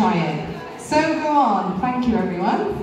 try it. So go on. Thank you, everyone.